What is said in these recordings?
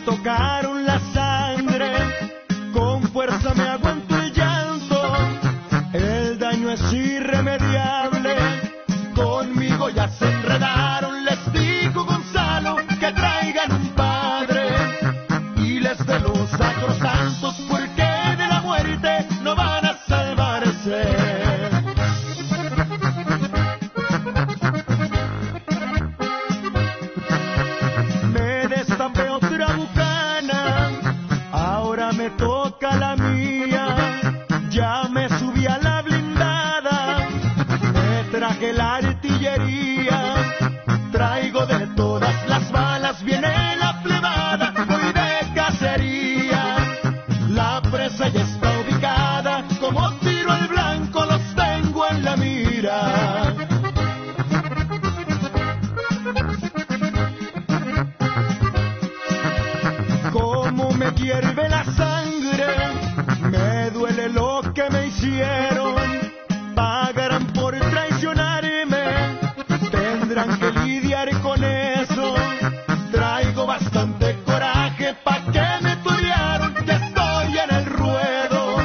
tocaron la sangre, con fuerza me aguanto el llanto, el daño es irremediable, conmigo ya se enredaron, me la sangre, me duele lo que me hicieron. Pagarán por traicionarme, tendrán que lidiar con eso. Traigo bastante coraje pa' que me turearon, ya estoy en el ruedo.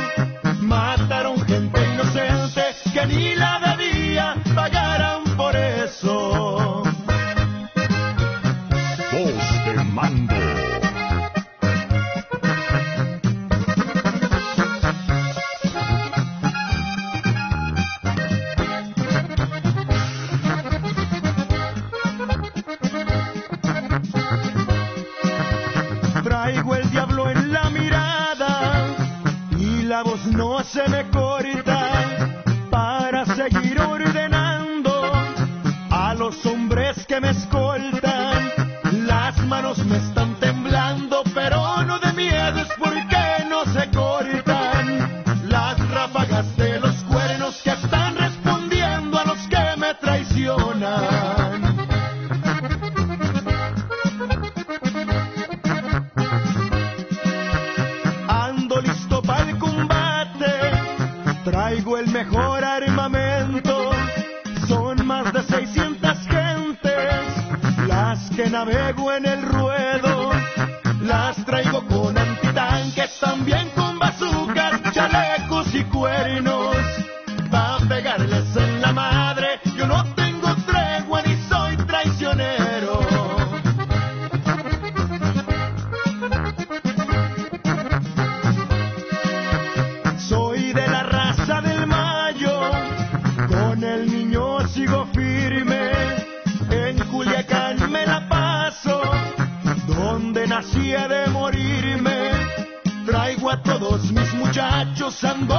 Mataron gente inocente que ni la debía, pagarán por eso. Voz de mando. Me corta para seguir ordenando a los hombres que me escoltan. Las manos me traigo el mejor armamento. Son más de 600 gentes las que navego en el ruedo. Las traigo con antitanques, también con bazucas, chalecos y cuernos. Me la paso, donde nací he de morirme. Traigo a todos mis muchachos, ando